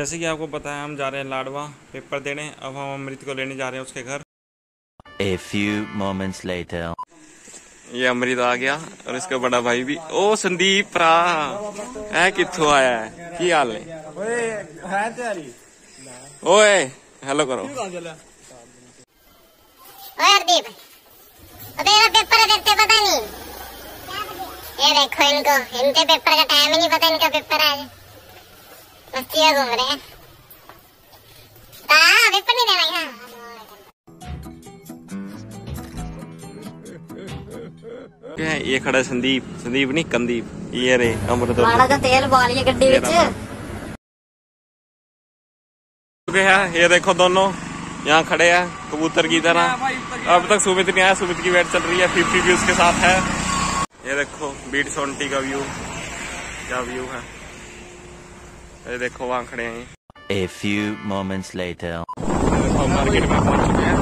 जैसे कि आपको पता है हम जा रहे हैं लाडवा पेपर देने। अब हम अमृत को लेने जा रहे हैं उसके घर। A few moments later. ये अमृत आ गया और इसका बड़ा भाई भी। ओ संदीप भरा है कितों आया है? की हाल ने ओए हेलो करो। ओए हरदीप। तेरा पेपर देते पता नहीं। ये देखो इनको इनके पेपर का टाइम ही नहीं पता इनका पेपर आज। मस्तियाँ घूम रहे हैं पेपर नहीं देना यहाँ ये खड़ा संदीप संदीप नहीं कंदीप। ये रे अमृत का तेल बालिए गड्डी विच गया हाँ, ये देखो दोनों यहाँ खड़े हैं कबूतर की तरह। अब तक सुमित नहीं आया सुमित की वेट चल रही है फिफ्टी व्यूज़ के साथ है। ये देखो बीट सोनटी का व्यू क्या व्यू है। ये देखो वहाँ खड़े हैं। A few moments later. देखो मार्केट में पहुँच चुके हैं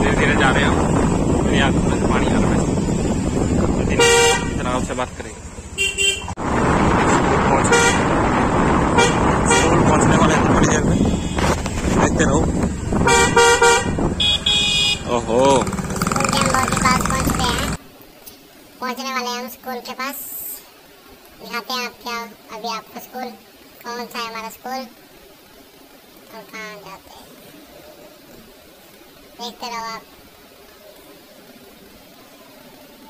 धीरे धीरे जा रहे हैं मेरी आँखों में से पानी आ रहा है। लेकिन जनाब से बात करेंगे पहुँच पहुँचने वाले थोड़ी देर में देखते रहो ओहो उनके हम बहुत के पास पहुँच गए हैं पहुँचने वाले हैं हम स्कूल के पास दिखाते हैं आप क्या अभी आपको स्कूल कौन सा है हमारा स्कूल और कहाँ जाते हैं? देखते रहो आप।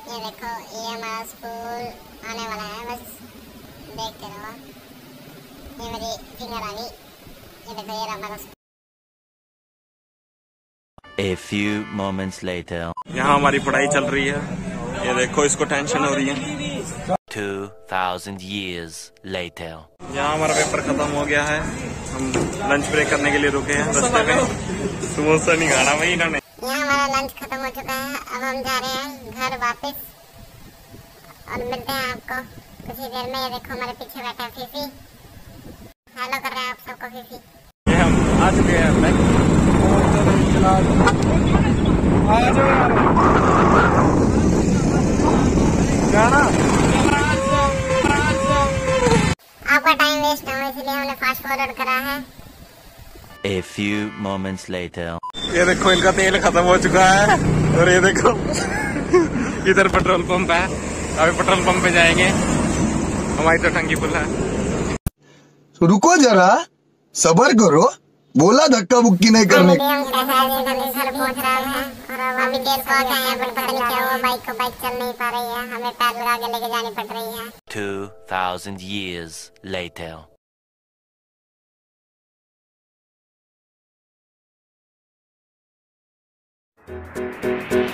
ये देखो ये हमारा स्कूल आने वाला है बस। देखते रहो आप। ये मेरी फिंगर आ गई। ये देखो ये हमारा school A few moments later. यहाँ हमारी पढ़ाई चल रही है। ये देखो इसको टेंशन हो रही है। Two thousand years later. यहाँ हमारा पेपर खत्म हो गया है। हम लंच ब्रेक करने के लिए रुके हैं रास्ते में। समोसा नहीं खाना भाई इन्होंने। यहाँ हमारा लंच खत्म हो चुका है। अब हम जा रहे हैं घर वापस और मिलते हैं आपको। कुछ ही देर में ये देखो हमारे पीछे बैठा है फीफी हेलो कर रहे हैं आप सबको फीफी ये हम आ चुके हैं बैंक टाइम वेस्ट ना हो इसलिए हमने फास्ट फॉरवर्ड करा है। A few moments later. ये देखो इनका तेल खत्म हो चुका है और ये देखो इधर पेट्रोल पंप है। अभी पेट्रोल पंप पे जाएँगे। हमारी तो टंकी फुल है। तो रुको जरा सबर करो। बोला धक्का बुक्की नहीं करने। अभी हम सहज घर पहुँच रहे हैं और अब अभी देर से आ गए हैं? पर पता नहीं क्या हुआ। बाइक को बाइक चल नहीं पा रही है। हमें पैर लगा के लेके जानी पड़ रही है। Two thousand years later. ये